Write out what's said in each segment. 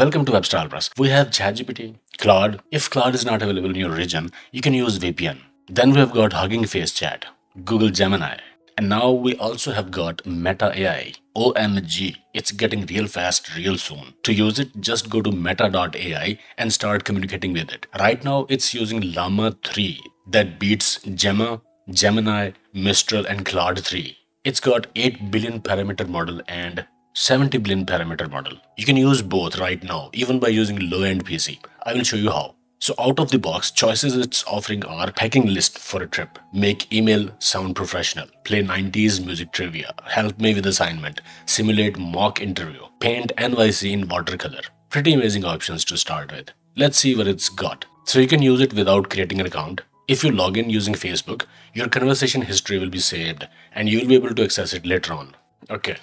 Welcome to WebStylePress. We have ChatGPT, Claude. If Claude is not available in your region, you can use VPN. Then we have got Hugging Face Chat, Google Gemini. And now we also have got Meta AI. OMG, it's getting real fast real soon. To use it, just go to meta.ai and start communicating with it. Right now, it's using Llama 3 that beats Gemma, Gemini, Mistral, and Claude 3. It's got 8 billion parameter model and 70 billion parameter model. You can use both right now, even by using low-end PC. I will show you how. So out of the box, choices it's offering are packing list for a trip, make email sound professional, play 90s music trivia, help me with assignment, simulate mock interview, paint NYC in watercolor. Pretty amazing options to start with. Let's see what it's got. So you can use it without creating an account. If you log in using Facebook, your conversation history will be saved and you'll be able to access it later on. Okay.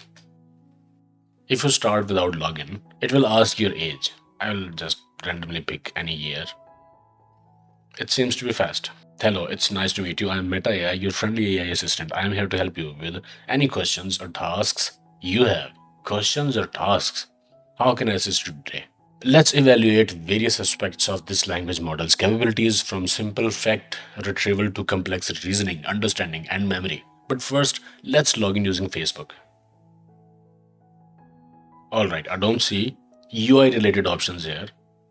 If you start without login, it will ask your age. I will just randomly pick any year. It seems to be fast. Hello, it's nice to meet you. I'm Meta AI, your friendly AI assistant. I'm here to help you with any questions or tasks you have. Questions or tasks? How can I assist you today? Let's evaluate various aspects of this language model's capabilities from simple fact retrieval to complex reasoning, understanding, and memory. But first, let's log in using Facebook. Alright, I don't see UI related options here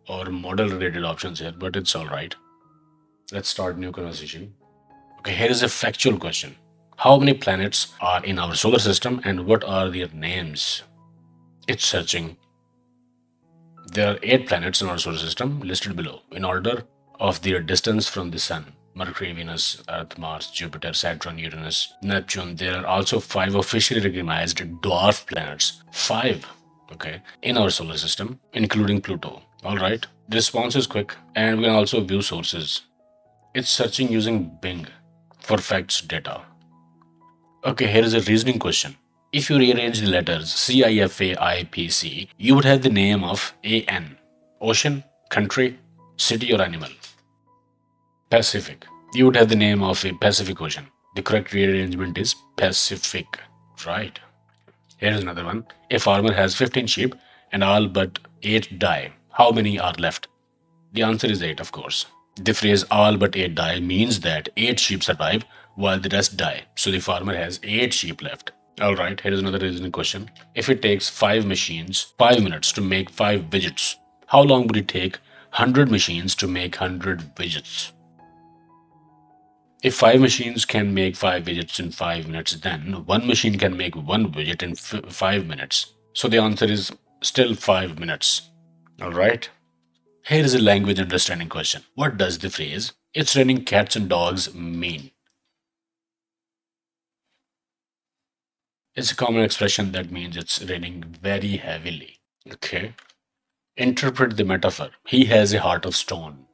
or model related options here, but it's alright. Let's start new conversation. Okay, here is a factual question. How many planets are in our solar system and what are their names? It's searching. There are eight planets in our solar system listed below in order of their distance from the sun. Mercury, Venus, Earth, Mars, Jupiter, Saturn, Uranus, Neptune. There are also five officially recognized dwarf planets. Five okay, in our solar system, including Pluto. All right, the response is quick and we can also view sources. It's searching using Bing for facts data. Okay, here is a reasoning question. If you rearrange the letters C, I, F, A, I, P, C, you would have the name of AN, ocean, country, city or animal. Pacific, you would have the name of a Pacific Ocean. The correct rearrangement is Pacific, right? Here is another one. A farmer has 15 sheep and all but 8 die. How many are left? The answer is 8, of course. The phrase all but 8 die means that 8 sheep survive while the rest die. So the farmer has 8 sheep left. Alright, here is another reasoning question. If it takes 5 machines 5 minutes to make 5 widgets, how long would it take 100 machines to make 100 widgets? If five machines can make five widgets in five minutes, then one machine can make one widget in five minutes. So the answer is still five minutes. All right. Here is a language understanding question. What does the phrase, it's raining cats and dogs mean? It's a common expression that means it's raining very heavily. Okay. Interpret the metaphor. He has a heart of stone.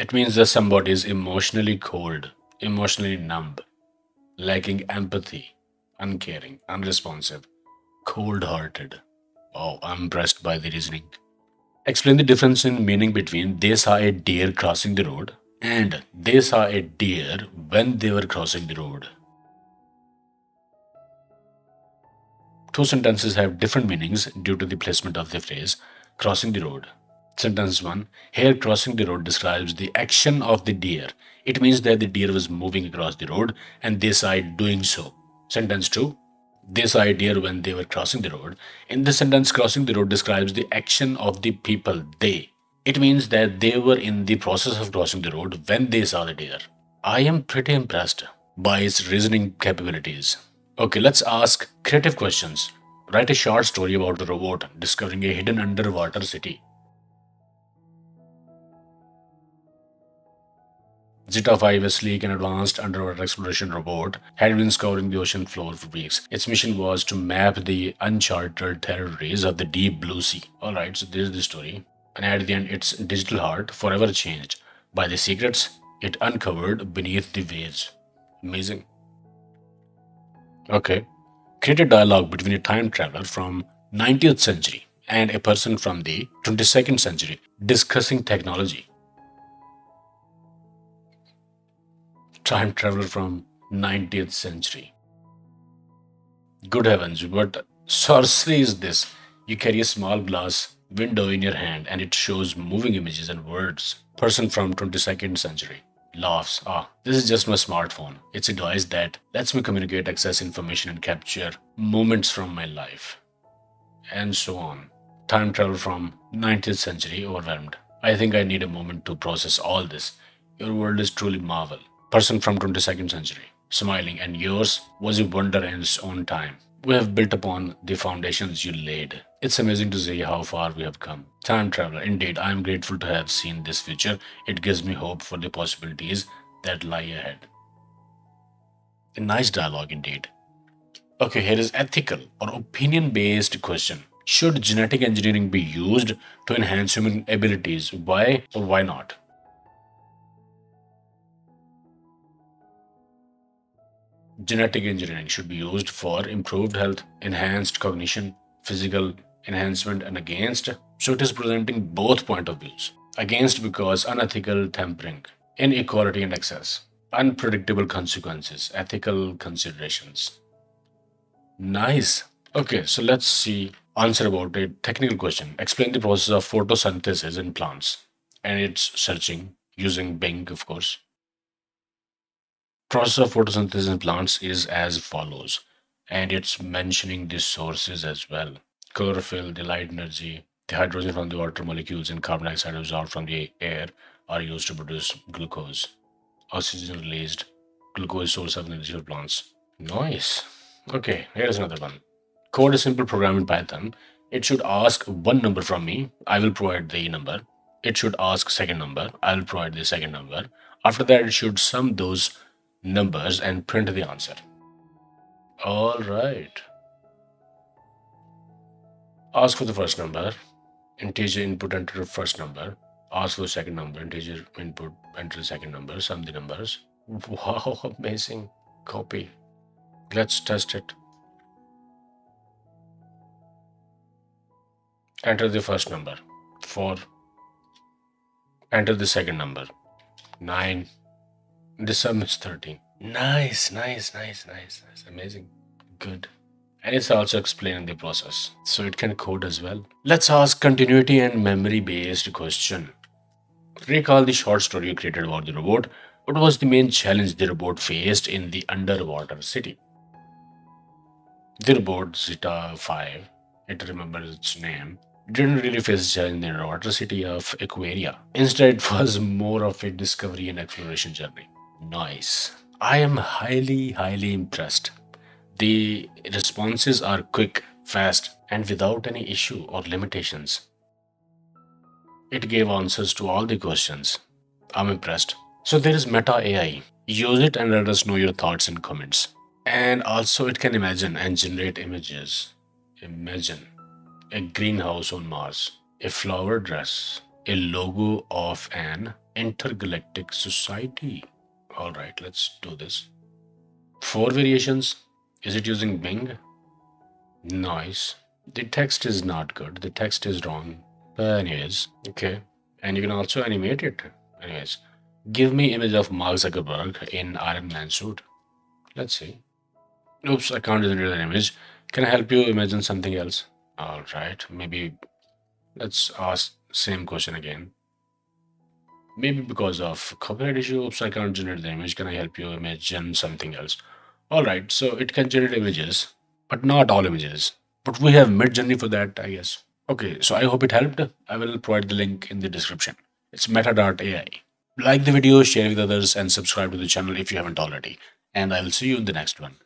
It means that somebody is emotionally cold, emotionally numb, lacking empathy, uncaring, unresponsive, cold hearted. Oh, I'm impressed by the reasoning. Explain the difference in meaning between they saw a deer crossing the road and they saw a deer when they were crossing the road. Two sentences have different meanings due to the placement of the phrase crossing the road. Sentence 1. Here crossing the road describes the action of the deer. It means that the deer was moving across the road and they saw doing so. Sentence 2. They saw a deer when they were crossing the road. In this sentence, crossing the road describes the action of the people, they. It means that they were in the process of crossing the road when they saw the deer. I am pretty impressed by its reasoning capabilities. Okay, let's ask creative questions. Write a short story about a robot discovering a hidden underwater city. Zeta 5, a sleek and advanced underwater exploration robot, had been scouring the ocean floor for weeks. Its mission was to map the uncharted territories of the deep blue sea. Alright, so this is the story. And at the end, its digital heart forever changed by the secrets it uncovered beneath the waves. Amazing. Okay. Create a dialogue between a time traveler from 19th century and a person from the 22nd century discussing technology. Time traveler from 19th century. Good heavens, what sorcery is this? You carry a small glass window in your hand and it shows moving images and words. Person from 22nd century laughs. Ah, this is just my smartphone. It's a device that lets me communicate, access information, and capture moments from my life. And so on. Time travel from 19th century overwhelmed. I think I need a moment to process all this. Your world is truly marvel. Person from 22nd century, smiling, and yours was a wonder in its own time. We have built upon the foundations you laid. It's amazing to see how far we have come. Time traveler, indeed, I am grateful to have seen this future. It gives me hope for the possibilities that lie ahead. A nice dialogue indeed. Okay, here is ethical or opinion based question. Should genetic engineering be used to enhance human abilities? Why or why not? Genetic engineering should be used for improved health, enhanced cognition, physical enhancement, and against. So it is presenting both point of views. Against because unethical tampering, inequality and excess, unpredictable consequences, ethical considerations. Nice. Okay, so let's see answer about a technical question. Explain the process of photosynthesis in plants. And it's searching using Bing, of course. Process of photosynthesis in plants is as follows. And it's mentioning the sources as well. Chlorophyll, the light energy, the hydrogen from the water molecules and carbon dioxide absorbed from the air are used to produce glucose. Oxygen released. Glucose source of energy for plants. Nice. Okay, here's another one. Code a simple program in Python. It should ask one number from me. I will provide the number. It should ask second number. I will provide the second number. After that, it should sum those numbers and print the answer. All right. Ask for the first number. Integer input, enter the first number. Ask for the second number. Integer input, enter the second number. Sum the numbers. Wow, amazing. Copy. Let's test it. Enter the first number. 4. Enter the second number. 9. The sum is 13. Nice, nice, nice, nice, nice. Amazing. Good. And it's also explaining the process. So it can code as well. Let's ask continuity and memory based question. Recall the short story you created about the robot. What was the main challenge the robot faced in the underwater city? The robot Zeta 5, it remembers its name, didn't really face a challenge in the underwater city of Aquaria. Instead, it was more of a discovery and exploration journey. Nice. I am highly, highly impressed. The responses are quick, fast, and without any issue or limitations. It gave answers to all the questions. I'm impressed. So there is Meta AI. Use it and let us know your thoughts and comments. And also it can imagine and generate images. Imagine a greenhouse on Mars, a flower dress, a logo of an intergalactic society. All right, let's do this. Four variations. Is it using Bing? Nice. The text is not good. The text is wrong. But anyways, okay. And you can also animate it. Anyways, give me image of Mark Zuckerberg in Iron Man suit. Let's see. Oops, I can't generate an image. Can I help you imagine something else? All right, maybe let's ask same question again. Maybe because of copyright issue, oops, I can't generate the image. Can I help you imagine something else? All right, so it can generate images, but not all images. But we have Midjourney for that, I guess. Okay, so I hope it helped. I will provide the link in the description. It's meta.ai. Like the video, share with others, and subscribe to the channel if you haven't already. And I will see you in the next one.